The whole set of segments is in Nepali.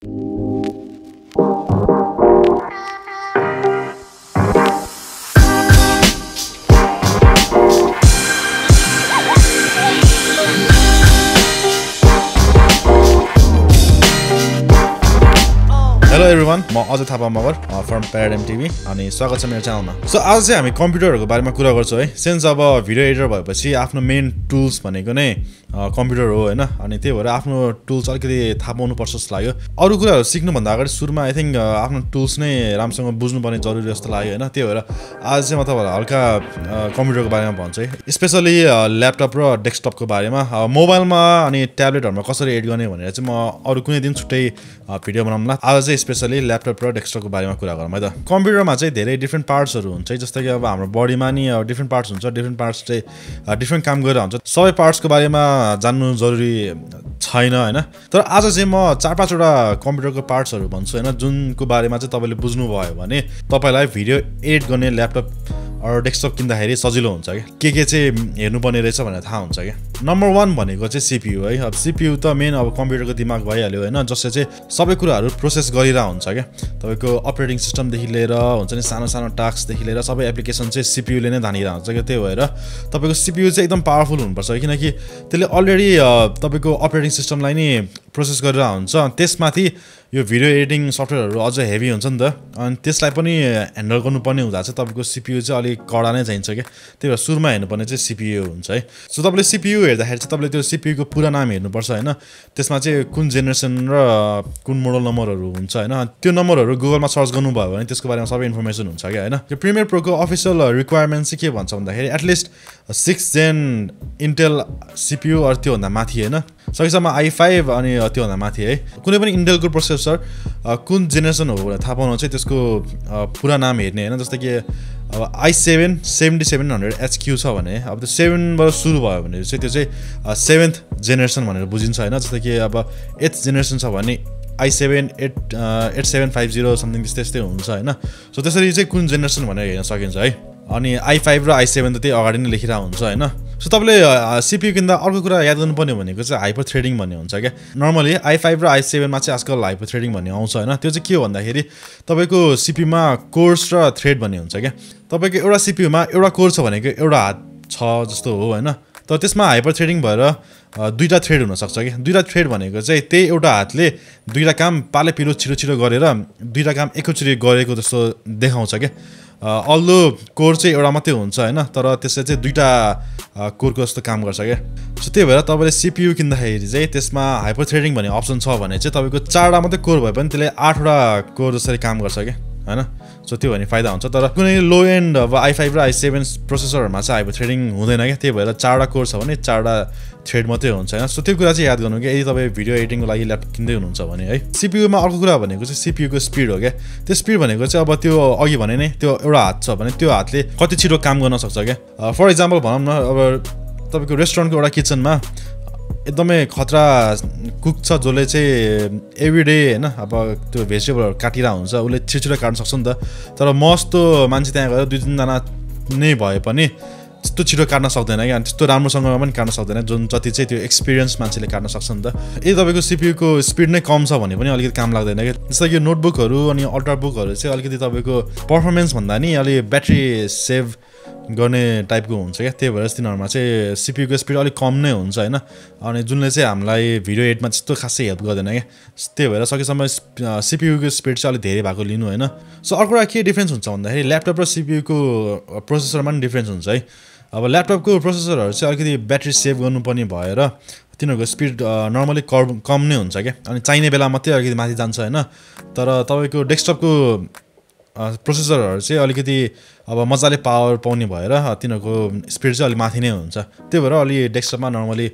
हेलो एभ्रिवान म Ajay Thapa Magar from Paradigm TV अनि स्वागत छ मेरो च्यानलमा। सो आज चाहिँ हामी कम्प्युटरहरूको बारेमा कुरा गर्छौँ है। सिन्स अब भिडियो एडिटर भएपछि आफ्नो मेन टुल्स भनेको नै कम्प्युटर हो होइन? अनि त्यही भएर आफ्नो टुल्स अलिकति थाहा पाउनुपर्छ जस्तो लाग्यो। अरू कुराहरू सिक्नुभन्दा अगाडि सुरुमा आई थिङ्क आफ्नो टुल्स नै राम्रोसँग बुझ्नुपर्ने जरुरी जस्तो लाग्यो होइन? त्यही भएर आज चाहिँ म तपाईँहरूलाई हल्का कम्प्युटरको बारेमा भन्छु है। स्पेसली ल्यापटप र डेस्कटपको बारेमा। मोबाइलमा अनि ट्याब्लेटहरूमा कसरी एड गर्ने भनेर चाहिँ म अरू कुनै दिन छुट्टै भिडियो बनाउँला आज चाहिँ स्पेसली ल्यापटप र डेस्कटपको बारेमा कुरा गरौँ है त। कम्प्युटरमा चाहिँ धेरै डिफ्रेन्ट पार्ट्सहरू हुन्छ जस्तै कि अब हाम्रो बडीमा नि डिफ्रेन्ट पार्ट्स हुन्छ डिफ्रेन्ट पार्ट्स चाहिँ डिफ्रेन्ट काम गरेर हुन्छ सबै पार्ट्सको बारेमा जान्नु जरुरी छैन होइन? तर आज चाहिँ म चार पाँचवटा कम्प्युटरको पार्ट्सहरू भन्छु होइन? जुनको बारेमा चाहिँ तपाईँले बुझ्नुभयो भने तपाईँलाई भिडियो एडिट गर्ने ल्यापटप डेस्कटप किन्दाखेरि सजिलो हुन्छ क्या? के के चाहिँ हेर्नुपर्ने रहेछ भनेर थाहा हुन्छ क्या? नम्बर वान भनेको चाहिँ सिपियु है। अब सिपियु त मेन अब कम्प्युटरको दिमाग भइहाल्यो होइन जसले चाहिँ सबै कुराहरू प्रोसेस गरिरहेको हुन्छ क्या। तपाईँको अपरेटिङ सिस्टमदेखि लिएर हुन्छ नि सानो सानो टास्कदेखि लिएर सबै एप्लिकेसन चाहिँ सिपियुले नै धानिरहेको हुन्छ क्या त्यही भएर तपाईँको सिपियु चाहिँ एकदम पावरफुल हुनुपर्छ किनकि त्यसले अलरेडी तपाईँको अपरेटिङ सिस्टमलाई नै प्रोसेस गरेर हुन्छ। त्यसमाथि यो भिडियो एडिटिङ सफ्टवेयरहरू अझ हेभी हुन्छ नि त। अनि त्यसलाई पनि ह्यान्डल गर्नुपर्ने हुँदा चाहिँ तपाईँको सिपियु चाहिँ अलिक कडा नै चाहिन्छ क्या। त्यही भएर सुरुमा हेर्नुपर्ने चाहिँ सिपियु हुन्छ है। सो तपाईँले सिपियु हेर्दाखेरि चाहिँ तपाईँले त्यो सिपियुको पुरा नाम हेर्नुपर्छ होइन। त्यसमा चाहिँ कुन जेनेरेसन र कुन मोडल नम्बरहरू हुन्छ होइन। त्यो नम्बरहरू गुगलमा सर्च गर्नुभयो भने त्यसको बारेमा सबै इन्फर्मेसन हुन्छ क्या होइन। त्यो प्रिमियर प्रोको अफिसियल रिक्वायरमेन्ट चाहिँ के भन्छ भन्दाखेरि at least six gen Intel CPU अरू त्योभन्दा माथि होइन। सकेसम्म आई फाइभ अनि त्योभन्दा माथि है। कुनै पनि इन्टेलको प्रोसेसर कुन जेनेरेसन हो भनेर थाहा पाउनु चाहिँ त्यसको पुरा नाम हेर्ने होइन। जस्तै कि अब I seven seventy seven hundred HQ छ भने अब त्यो सेभेनबाट सुरु भयो भने चाहिँ त्यो चाहिँ सेभेन्थ जेनेरेसन भनेर बुझिन्छ होइन। जस्तै कि अब एथ जेनेरेसन छ भने I seven eight eight seven five zero something त्यस्तै त्यस्तै हुन्छ होइन। सो त्यसरी चाहिँ कुन जेनेरेसन भनेर हेर्न सकिन्छ है। अनि आई फाइभ र आई सेभेन त त्यही अगाडि नै लेखिरहेको हुन्छ होइन। सो तपाईँले सिपियु किन्दा अर्को कुरा याद गर्नुपर्ने भनेको चाहिँ हाइपर थ्रेडिङ भन्ने हुन्छ क्या? नर्मली आई फाइभ र आई सेभेनमा चाहिँ आजकल हाइपर थ्रेडिङ भन्ने आउँछ होइन? त्यो चाहिँ के हो भन्दाखेरि तपाईँको सिपियुमा कोर्स र थ्रेड भन्ने हुन्छ क्या? तपाईँको एउटा सिपियुमा एउटा कोर्स छ भनेको एउटा हात छ जस्तो हो होइन? तर त्यसमा हाइपर थ्रेडिङ भएर दुईवटा थ्रेड हुनसक्छ कि दुईवटा थ्रेड भनेको चाहिँ त्यही एउटा हातले दुईवटा काम पाले पिरो छिटो छिटो गरेर दुईवटा काम एकैचोटि गरेको जस्तो देखाउँछ क्या? अल्दो कोर चाहिँ एउटा मात्रै हुन्छ होइन तर त्यसले चाहिँ दुईवटा कोरको जस्तो काम गर्छ क्या। सो त्यही भएर तपाईँले सिपियु किन्दाखेरि चाहिँ त्यसमा हाइपर थ्रेडिङ भन्ने अप्सन छ भने चाहिँ तपाईँको चारवटा मात्रै कोर भए पनि त्यसले आठवटा कोर जसरी काम गर्छ क्या। होइन? सो त्यो भने फाइदा हुन्छ। तर कुनै लो एन्ड अब आई फाइभ र आई सेभेन प्रोसेसरहरूमा चाहिँ हाइपर थ्रेडिङ हुँदैन क्या। त्यही भएर चारवटा कोर छ भने चारवटा थ्रेड मात्रै हुन्छ होइन? सो त्यो कुरा चाहिँ याद गर्नु कि यदि तपाईँ भिडियो एडिटिङको लागि ल्यापटप किन्दै हुनुहुन्छ भने है। सिपियुमा अर्को कुरा भनेको चाहिँ सिपियुको स्पिड हो क्या। त्यो स्पिड भनेको चाहिँ अब त्यो अघि भने नै त्यो एउटा हात छ भने त्यो हातले कति छिटो काम गर्न सक्छ क्या। फर इक्जाम्पल भनौँ न अब तपाईँको रेस्टुरेन्टको एउटा किचनमा एकदमै खतरा कुक छ जसले चाहिँ एभ्रिडे होइन अब त्यो भेजिटेबलहरू काटिरहेको हुन्छ उसले छिटो काट्न सक्छ नि त। तर मस्तो मान्छे त्यहाँ गएर दुई तिनजना नै भए पनि त्यस्तो छिटो काट्न सक्दैन क्या त्यस्तो राम्रोसँग पनि काट्न सक्दैन जुन जति चाहिँ त्यो एक्सपिरियन्स मान्छेले काट्न सक्छ नि त। यदि तपाईँको सिपियुको स्पिड नै कम छ भने पनि अलिकति काम लाग्दैन क्या। जस्तै कि नोटबुकहरू अनि अल्ट्रा बुकहरू चाहिँ अलिकति तपाईँको पर्फर्मेन्स भन्दा नि अलिक ब्याट्री सेभ गर्ने टाइपको हुन्छ क्या? त्यही भएर तिनीहरूमा चाहिँ सिपियुको स्पिड अलिक कम नै हुन्छ होइन? अनि जुनले चाहिँ हामीलाई भिडियो एडमा त्यस्तो खासै हेल्प गर्दैन क्या? त्यही भएर सकेसम्म सिपियुको स्पिड चाहिँ अलिक धेरै भएको लिनु होइन? सो अर्को कुरा के डिफ्रेन्स हुन्छ भन्दाखेरि ल्यापटप र सिपियुको प्रोसेसरमा पनि डिफ्रेन्स हुन्छ है। अब ल्यापटपको प्रोसेसरहरू चाहिँ अलिकति ब्याट्री सेभ गर्नुपर्ने भएर तिनीहरूको स्पिड नर्मली कम कम नै हुन्छ क्या? अनि चाहिने बेला मात्रै अलिकति माथि जान्छ होइन? तर तपाईँको डेस्कटपको प्रोसेसरहरू चाहिँ अलिकति अब मजाले पावर पाउने भएर तिनीहरूको स्पिड चाहिँ अलिक माथि नै हुन्छ। त्यही भएर अलि डेस्कटपमा नर्मली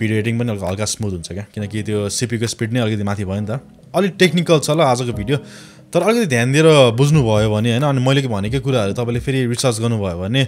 भिडियो एडिटिङ पनि अलिक हल्का स्मुथ हुन्छ क्या। किनकि त्यो सिपीको स्पिड नै अलिकति माथि भयो नि त। अलिक टेक्निकल छ ल आजको भिडियो तर अलिकति ध्यान दिएर बुझ्नुभयो भने होइन अनि मैले भनेकै कुराहरू तपाईँले फेरि रिसर्च गर्नुभयो भने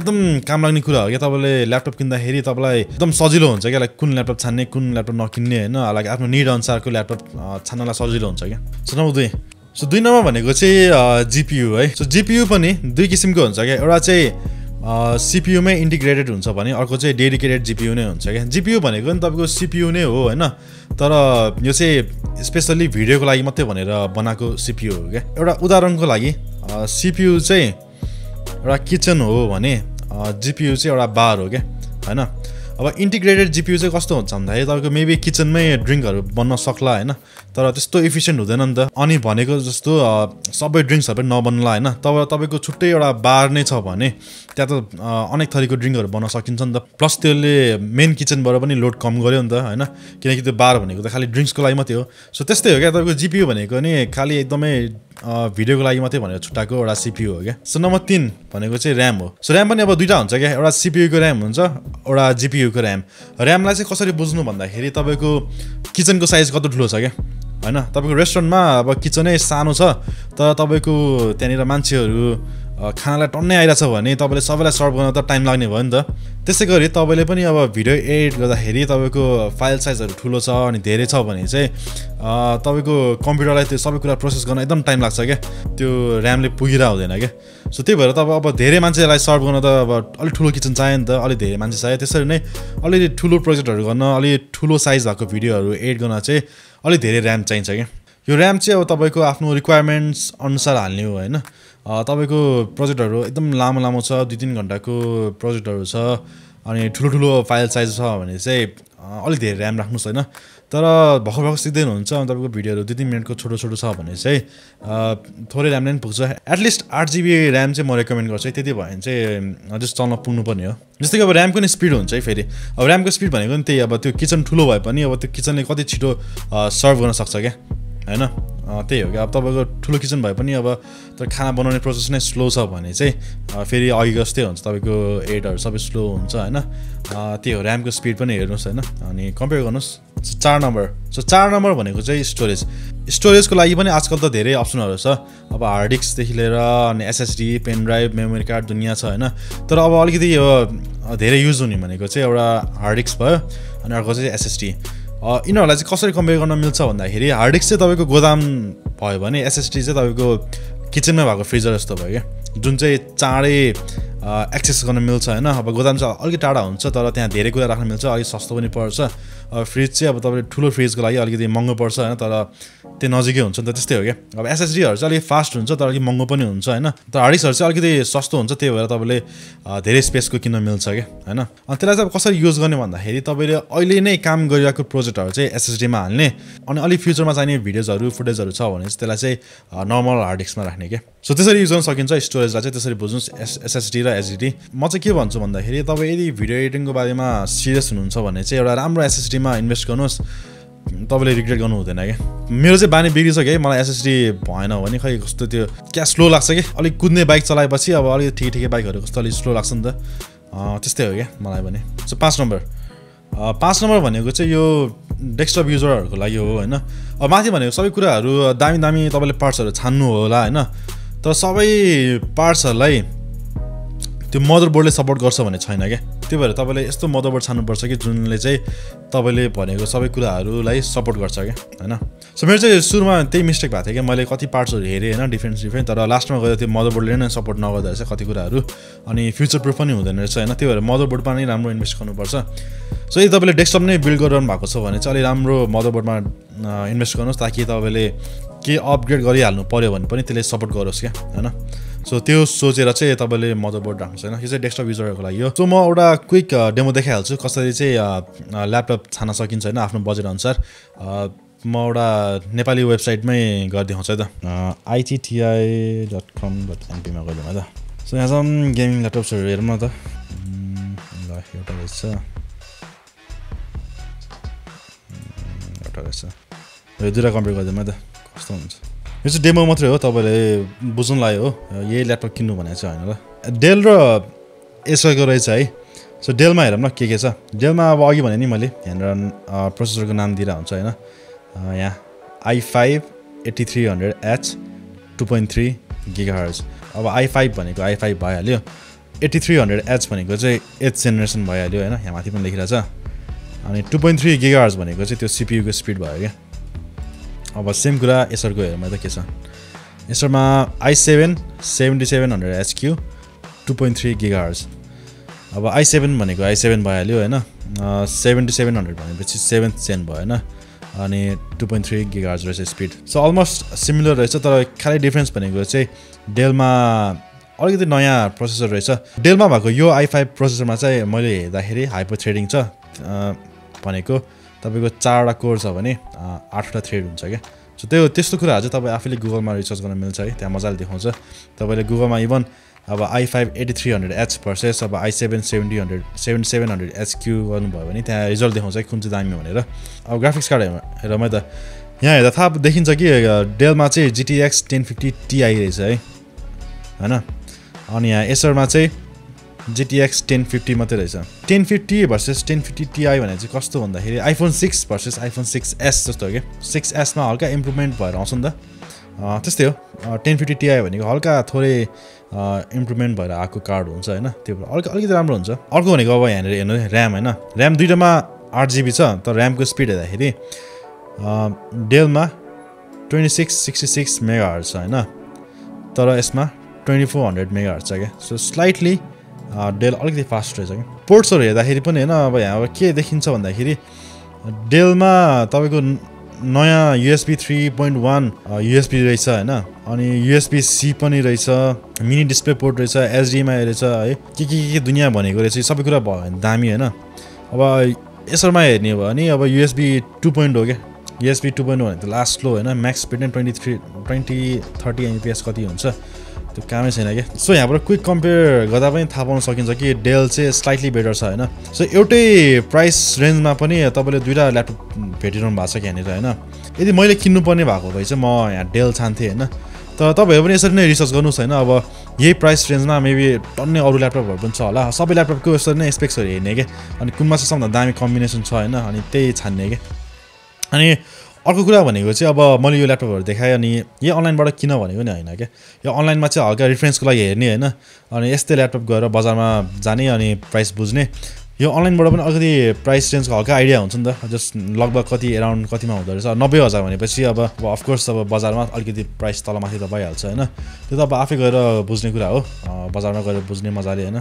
एकदम काम लाग्ने कुरा हो क्या। तपाईँले ल्यापटप किन्दाखेरि तपाईँलाई एकदम सजिलो हुन्छ क्या। लाइक कुन ल्यापटप छान्ने कुन ल्यापटप नकिन्ने होइन। लाइक आफ्नो निड अनुसारको ल्यापटप छान्नलाई सजिलो हुन्छ क्या। सुनाउ दुई। सो दुई नम्बर भनेको चाहिँ जिपियु है। सो जिपियु पनि दुई किसिमको हुन्छ क्या। एउटा चाहिँ सिपियुमै इन्टिग्रेटेड हुन्छ भने अर्को चाहिँ डेडिकेटेड जिपियु नै हुन्छ क्या। जिपियु भनेको नि तपाईँको सिपियु नै हो होइन? तर यो चाहिँ स्पेसल्ली भिडियोको लागि मात्रै भनेर बनाएको सिपियु हो क्या। एउटा उदाहरणको लागि सिपियु चाहिँ एउटा किचन हो भने जिपियु चाहिँ एउटा बार हो क्या होइन? अब इन्टिग्रेटेड जिपियु चाहिँ कस्तो हुन्छ भन्दाखेरि तपाईँको मेबी किचनमै ड्रिङ्कहरू बन्न सक्ला होइन तर त्यस्तो इफिसियन्ट हुँदैन नि त। अनि भनेको जस्तो सबै ड्रिङ्क्सहरू पनि नबन्ला होइन। तब तपाईँको छुट्टै एउटा बार नै छ भने त्यहाँ त अनेक थरीको ड्रिङ्कहरू बन्न सकिन्छ नि त। प्लस त्यसले मेन किचनबाट पनि लोड कम गर्यो नि त होइन। किनकि त्यो बार भनेको त खालि ड्रिङ्क्सको लागि मात्रै हो। सो त्यस्तै हो क्या तपाईँको जिपियु भनेको नि खालि एकदमै भिडियोको लागि मात्रै भनेर छुट्टाएको एउटा सिपियु हो क्या। सो नम्बर तिन भनेको चाहिँ ऱ्याम हो। सो ऱ्याम पनि अब दुइटा हुन्छ क्या। एउटा सिपियुको ऱ्याम हुन्छ एउटा जिपियुको ऱ्याम ऱ्यामलाई चाहिँ कसरी बुझ्नु भन्दाखेरि तपाईँको किचनको साइज कति ठुलो छ क्या? होइन? तपाईँको रेस्टुरेन्टमा अब किचनै सानो छ तर तपाईँको त्यहाँनिर मान्छेहरू खानालाई टन्नै आइरहेछ भने तपाईँले सबैलाई सर्भ गर्न त टाइम लाग्ने भयो नि त। त्यसै गरी तपाईँले पनि अब भिडियो एडिट गर्दाखेरि तपाईँको फाइल साइजहरू ठुलो छ अनि धेरै छ भने चाहिँ तपाईँको कम्प्युटरलाई त्यो सबै कुरा प्रोसेस गर्न एकदम टाइम लाग्छ क्या। त्यो ऱ्यामले पुगिरह हुँदैन क्या। सो त्यही भएर तपाईँ अब धेरै मान्छेलाई सर्भ गर्न त अब अलिक ठुलो किचन चाहियो नि त अलिक धेरै मान्छे चाहियो। त्यसरी नै अलिकति ठुलो प्रोजेक्टहरू गर्न अलिक ठुलो साइज भएको भिडियोहरू एड गर्न चाहिँ अलिक धेरै ऱ्याम चाहिन्छ क्या। यो ऱ्याम चाहिँ अब तपाईँको आफ्नो रिक्वायरमेन्ट्स अनुसार हाल्ने हो होइन? तपाईँको प्रोजेक्टहरू एकदम लामो लामो छ दुई तिन घन्टाको प्रोजेक्टहरू छ अनि ठुलो ठुलो फाइल साइज छ भने चाहिँ अलिक धेरै ऱ्याम राख्नुहोस् होइन। तर भर्खर भर्खर सिक्दै हुनुहुन्छ तपाईँको भिडियोहरू दुई तिन मिनटको छोटो छोटो छ भने चाहिँ थोरै ऱ्यामले पनि पुग्छ। एटलिस्ट आठ जिबी ऱ्याम चाहिँ म रेकमेन्ड गर्छु त्यति भयो भने चाहिँ जस्तो चल्न पुग्नुपर्ने हो। जस्तै कि अब ऱ्यामको नि स्पिड हुन्छ है फेरि। अब ऱ्यामको स्पिड भनेको नि त्यही अब त्यो किचन ठुलो भए पनि अब त्यो किचनले कति छिटो सर्भ गर्न सक्छ क्या? होइन? त्यही हो कि। अब तपाईँको ठुलो किचन भए पनि अब तर खाना बनाउने प्रोसेस नै स्लो छ भने चाहिँ फेरि अघि जस्तै हुन्छ तपाईँको एडहरू सबै स्लो हुन्छ होइन? त्यही हो। ऱ्यामको स्पिड पनि हेर्नुहोस् होइन? अनि कम्पेयर गर्नुहोस्। चार नम्बर। सो चार नम्बर भनेको चाहिँ स्टोरेज। स्टोरेजको लागि पनि आजकल त धेरै अप्सनहरू छ। अब हार्ड डिस्कदेखि लिएर अनि SSD pen drive memory card दुनियाँ छ होइन? तर अब अलिकति यो धेरै युज हुने भनेको चाहिँ एउटा हार्ड डिस्क भयो। अनि अर्को चाहिँ एसएसडी। यिनीहरूलाई चाहिँ कसरी कम्पेयर गर्न मिल्छ भन्दाखेरि हार्ड चाहिँ तपाईँको गोदाम भयो भने एसएसडी चाहिँ तपाईँको किचनमा भएको फ्रिजर जस्तो भयो क्या। जुन चाहिँ चाँडै एक्सेस गर्न मिल्छ होइन? अब गोदाम चाहिँ अलिकति टाढा हुन्छ तर त्यहाँ धेरै कुरा राख्न मिल्छ अलिक सस्तो पनि पर्छ। फ्रिज चाहिँ अब तपाईँले ठुलो फ्रिजको लागि अलिकति महँगो पर्छ होइन? तर त्यो नजिकै हुन्छ नि त त्यस्तै हो क्या? अब एसएसडीहरू चाहिँ अलिक फास्ट हुन्छ तर अलिक महँगो पनि हुन्छ होइन? तर हार्डिक्सहरू चाहिँ अलिकति सस्तो हुन्छ त्यही भएर तपाईँले धेरै स्पेसको किन्न मिल्छ क्या होइन? अनि त्यसलाई चाहिँ अब कसरी युज गर्ने भन्दाखेरि तपाईँले अहिले नै काम गरिरहेको प्रोजेक्टहरू चाहिँ एसएसडीमा हाल्ने अनि अलिक फ्युचरमा चाहिने भिडियोजहरू फुटेजहरू छ भने चाहिँ त्यसलाई चाहिँ नर्मल हार्ड डिस्कमा राख्ने क्या। सो त्यसरी युज गर्न सकिन्छ स्टोरेजलाई चाहिँ त्यसरी बुझ्नुहोस् एस एसएसडी र एसडिडी म चाहिँ के भन्छु भन्दाखेरि तपाईँ यदि भिडियो एडिटिङको बारेमा सिरियस हुनुहुन्छ भने चाहिँ एउटा राम्रो एसएसडीमा इन्भेस्ट गर्नुहोस्। तपाईँले रिग्रेट गर्नु हुँदैन क्या मेरो चाहिँ बानी बिग्रिसक्यो है मलाई एसएसडी भएन भने खै कस्तो त्यो क्या स्लो लाग्छ कि? अलिक कुद्ने बाइक चलाएपछि अब अलिक ठिकै ठिकै बाइकहरू कस्तो अलिक स्लो लाग्छ नि त। त्यस्तै हो क्या मलाई पनि। सो पाँच नम्बर। पाँच नम्बर भनेको चाहिँ यो डेस्कटप युजरहरूको लागि हो होइन? अब माथि भनेको सबै कुराहरू दामी दामी तपाईँले पार्ट्सहरू छान्नु होला होइन? तर सबै पार्ट्सहरूलाई त्यो मदरबोर्डले सपोर्ट गर्छ भन्ने छैन क्या? त्यो भएर तपाईँले यस्तो मदरबोर्ड छान्नुपर्छ कि जुनले चाहिँ तपाईँले भनेको सबै कुराहरूलाई सपोर्ट गर्छ क्या होइन? सो मेरो चाहिँ सुरुमा त्यही मिस्टेक भएको थियो क्या। मैले कति पार्ट्सहरू हेरेँ होइन? डिफ्रेन्ट डिफ्रेन्ट तर लास्टमा गएर त्यो मदरबोर्डले नै सपोर्ट नगर्दो रहेछ कति कुराहरू। अनि फ्युचर प्रुफ पनि हुँदैन रहेछ होइन? त्यो भएर मदरबोर्डमा नै राम्रो इन्भेस्ट गर्नुपर्छ। सो यदि तपाईँले डेस्कटप नै बिल्ड गरिरहनु भएको छ भने चाहिँ अलिक राम्रो मदरबोर्डमा इन्भेस्ट गर्नुहोस् ताकि तपाईँले के अपग्रेड गरिहाल्नु पऱ्यो भने पनि त्यसले सपोर्ट गरोस् क्या होइन? सो त्यो सोचेर चाहिँ तपाईँले मदरबोर्ड राख्नुहोस् होइन यो चाहिँ डेस्कटप युजरहरूको लागि हो। सो म एउटा क्विक डेमो देखाइहाल्छु। कसरी चाहिँ ल्यापटप छान्न सकिन्छ होइन आफ्नो बजेट अनुसार। म एउटा नेपाली वेबसाइटमै गरिदिउँछ है त। आइटिटिआई डट कम डट एनपीमा गरिदिउँ है त। सो यहाँ चाहिँ गेमिङ ल्यापटप्सहरू हेरौँ न त। ल एउटा रहेछ। एउटा रहेछ। यो दुइटा कम्पेयर गरिदिउँ है त। कस्तो हुन्छ? यो चाहिँ डेमो मात्रै हो तपाईँले बुझ्नु लाग्यो हो। यही ल्यापटप किन्नु भनेको चाहिँ होइन डेल र एसआईको रहेछ है। सो डेलमा हेरौँ न के के छ। डेलमा अब अघि भने नि मैले यहाँनिर प्रोसेसरको नाम दिएर हुन्छ होइन। यहाँ I five eighty three hundred H two point three giga अब आई फाइभ भनेको आई फाइभ भइहाल्यो। एट्टी थ्री हन्ड्रेड एच भनेको चाहिँ एथ जेनेरेसन भइहाल्यो होइन। यहाँ माथि पनि लेखिरहेछ। अनि टु पोइन्ट थ्री गिगा भनेको चाहिँ त्यो सिपियुको स्पिड भयो क्या। अब सेम कुरा एसरको हेरमा त के छ? एसरमा I seven seventy seven hundred HQ two point three giga hertz अब आई सेभेन भनेको आई सेभेन भइहाल्यो होइन। सेभेन्टी सेभेन हन्ड्रेड भनेपछि सेभेन्थ जेन भयो होइन। अनि टु पोइन्ट थ्री गिगार्स रहेछ स्पिड सो अलमोस्ट सिमिलर रहेछ तर खालि डिफ्रेन्स भनेको चाहिँ डेलमा अलिकति नयाँ प्रोसेसर रहेछ। डेलमा भएको यो आई फाइभ प्रोसेसरमा चाहिँ मैले हेर्दाखेरि हाइपर थ्रेडिङ छ भनेको। तपाईँको चारवटा कोर छ भने आठवटा थ्रेड हुन्छ क्या। सो त्यो त्यस्तो कुराहरू चाहिँ तपाईँ आफैले गुगलमा रिसर्च गर्न मिल्छ है त्यहाँ मजाले देखाउँछ। तपाईँले गुगलमा इभन अब I five eighty three hundred H versus अब I seven seventy hundred seventy seven hundred H Q गर्नुभयो भने त्यहाँ रिजल्ट देखाउँछ कुन चाहिँ दामी भनेर। अब ग्राफिक्स कार्ड हेर मैले त। यहाँ हेर्दा थाहा देखिन्छ कि डेलमा चाहिँ जिटिएक्स टेन फिफ्टी टिआई रहेछ है। होइन? अनि यहाँ एसरमा चाहिँ जिटिएक्स टेन फिफ्टी मात्रै रहेछ। Ten fifty versus ten fifty Ti भने चाहिँ कस्तो भन्दाखेरि iPhone six versus iPhone six S जस्तो हो क्या? सिक्स एसमा हल्का इम्प्रुभमेन्ट भएर आउँछ नि त। त्यस्तै हो। टेन फिफ्टी टिआई भनेको हल्का थोरै इम्प्रुभमेन्ट भएर आएको कार्ड हुन्छ होइन? त्यो अलिक अलिकति राम्रो हुन्छ। अर्को भनेको अब यहाँनिर हेर्नु ऱ्याम होइन। ऱ्याम दुइटामा आठ जिबी छ तर ऱ्यामको स्पिड हेर्दाखेरि डेलमा twenty six sixty six mega छ होइन? तर यसमा ट्वेन्टी फोर हन्ड्रेड मेगा छ क्या? सो स्लाइटली डेल अलिकति फास्ट रहेछ क्या पोर्ट्सहरू हेर्दाखेरि पनि होइन अब यहाँ अब के देखिन्छ भन्दाखेरि डेलमा तपाईँको नयाँ USB three point one USB रहेछ होइन अनि युएसबी सी पनि रहेछ मिनी डिस्प्ले पोर्ट रहेछ एचडिएमआई रहेछ है के के के दुनियाँ भनेको रहेछ सबै कुरा भयो भने दामी होइन। अब यसरमा हेर्ने भयो भने अब युएसबी टु पोइन्ट हो क्या। युएसबी टु पोइन्ट भने त लास्ट लो होइन म्याक्स स्पिड नै twenty three twenty thirty MPS कति हुन्छ। त्यो कामै छैन क्या। सो यहाँबाट क्विक कम्पेयर गर्दा पनि थाहा पाउन सकिन्छ कि डेल चाहिँ स्लाइटली बेटर छ होइन? सो एउटै प्राइस रेन्जमा पनि तपाईँले दुइटा ल्यापटप भेटिरहनु भएको छ यहाँनिर होइन? यदि मैले किन्नुपर्ने भएको भए चाहिँ म यहाँ डेल छान्थेँ होइन? तर तपाईँहरू पनि यसरी नै रिसर्च गर्नुहोस् होइन? अब यही प्राइस रेन्जमा मेबी टन्नै अरू ल्यापटपहरू पनि छ होला। सबै ल्यापटपको यसरी नै स्पेक्सहरू हेर्ने क्या? अनि कुनमा चाहिँ सबभन्दा दामी कम्बिनेसन छ होइन? अनि त्यही छान्ने क्या? अनि अर्को कुरा भनेको चाहिँ अब मैले यो ल्यापटपहरू देखाएँ अनि यो अनलाइनबाट किन भनेको नि होइन क्या? यो अनलाइनमा चाहिँ हल्का रिफरेन्सको लागि हेर्ने होइन। अनि यस्तै ल्यापटप गएर बजारमा जाने अनि प्राइस बुझ्ने। यो अनलाइनबाट पनि अलिकति प्राइस रेन्जको हल्का आइडिया हुन्छ नि त। जस्ट लगभग कति एराउन्ड कतिमा हुँदो रहेछ। नब्बे हजार भनेपछि अब अफकोर्स अब बजारमा अलिकति प्राइस तलमाथि त भइहाल्छ होइन? त्यो त अब आफै गएर बुझ्ने कुरा हो। बजारमा गएर बुझ्ने मजाले होइन?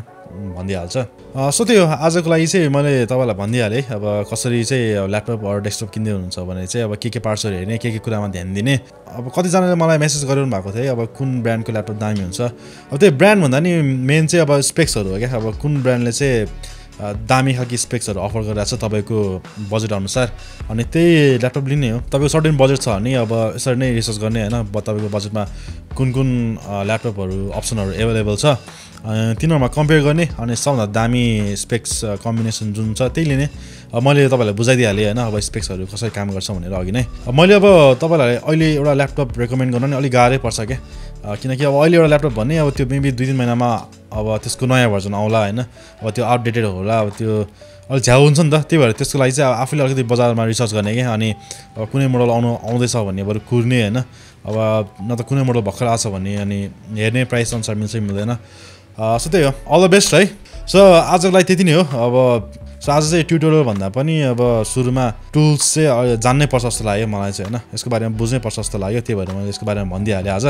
भनिदिइहाल्छ। सो त्यो आजको लागि चाहिँ मैले तपाईँलाई भनिदिइहालेँ। अब कसरी चाहिँ ल्यापटप अरू डेस्कटप किन्दै हुनुहुन्छ भने चाहिँ अब के के पार्ट्सहरू हेर्ने के के कुरामा ध्यान दिने। अब कतिजनाले मलाई मेसेज गरिरहनु भएको थियो अब कुन ब्रान्डको ल्यापटप दामी हुन्छ। अब त्यो ब्रान्ड भन्दा नि मेन चाहिँ अब स्पेक्सहरू हो क्या। अब कुन ब्रान्डले चाहिँ दामी खालको स्पेक्सहरू अफर गरिरहेको छ तपाईँको बजेट अनुसार। अनि त्यही ल्यापटप लिने हो। तपाईँको सर्टेन बजेट छ भने अब यसरी नै रिसर्च गर्ने होइन? तपाईँको बजेटमा कुन कुन ल्यापटपहरू अप्सनहरू एभाइलेबल छ। तिनीहरूमा कम्पेयर गर्ने अनि सबभन्दा दामी स्पेक्स कम्बिनेसन जुन छ त्यही लिने मैले तपाईँलाई बुझाइदिइहालेँ होइन अब स्पेक्सहरू कसरी काम गर्छ भनेर अघि नै। मैले अब तपाईँलाई अहिले एउटा ल्यापटप रेकमेन्ड गर्न नि अलिक गाह्रै पर्छ क्या। किनकि अब अहिले एउटा ल्यापटप भन्ने अब त्यो मेबी दुई तिन महिनामा अब त्यसको नयाँ भर्जन आउला होइन। अब त्यो अपडेटेड होला अब त्यो अलिक झ्याउ हुन्छ नि त। त्यही भएर त्यसको लागि चाहिँ आफूले अलिकति बजारमा रिसर्च गर्ने क्या। अनि कुनै मोडल आउनु आउँदैछ भन्ने बरु कुर्ने होइन। अब न त कुनै मोडल भर्खर आएको छ भने अनि हेर्ने प्राइस अनुसार मिल्छ मिल्दैन। सो त्यही हो। अल द बेस्ट है। सो आजको लागि त्यति नै हो। अब सो आज चाहिँ ट्युटोरियल भन्दा पनि अब सुरुमा टुल्स चाहिँ जान्नै पर्छ जस्तो लाग्यो मलाई चाहिँ होइन? यसको बारेमा बुझ्नै पर्छ जस्तो लाग्यो। त्यही भएर मैले यसको बारेमा भनिदिइहालेँ आज।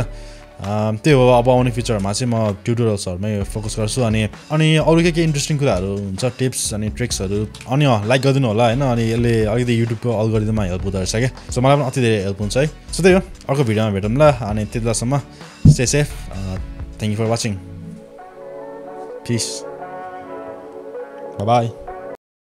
त्यही हो। अब आउने फ्युचरमा चाहिँ म ट्युटोरियल्सहरूमै फोकस गर्छु। अनि अनि अरू के के इन्ट्रेस्टिङ कुराहरू हुन्छ टिप्स अनि ट्रिक्सहरू अनि लाइक गरिदिनु होला होइन? अनि यसले अलिकति युट्युबको अलगरिदममा हेल्प हुँदो रहेछ क्या। सो मलाई पनि अति धेरै हेल्प हुन्छ है। सो त्यही हो। अर्को भिडियोमा भेटौँ ल अनि त्यति बेलासम्म stay safe thank you for watching Peace. Bye bye.